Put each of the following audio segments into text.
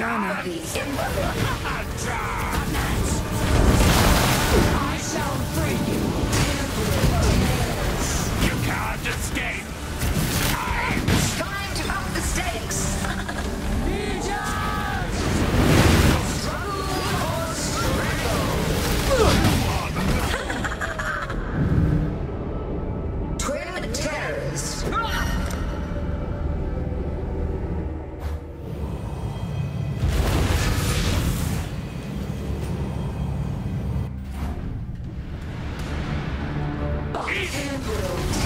banana. Thank you.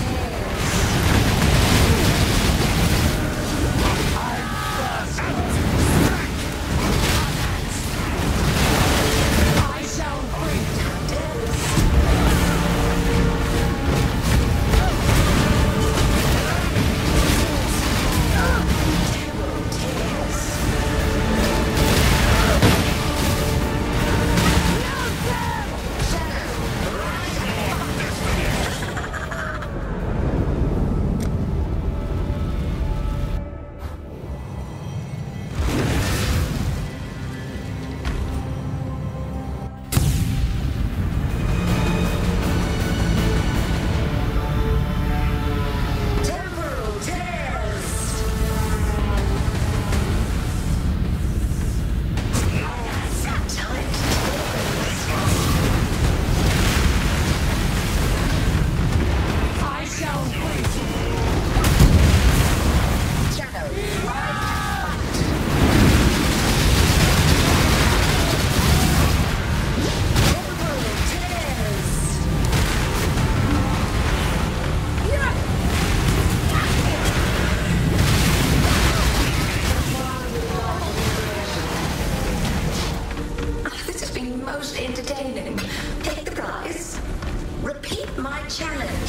Challenge.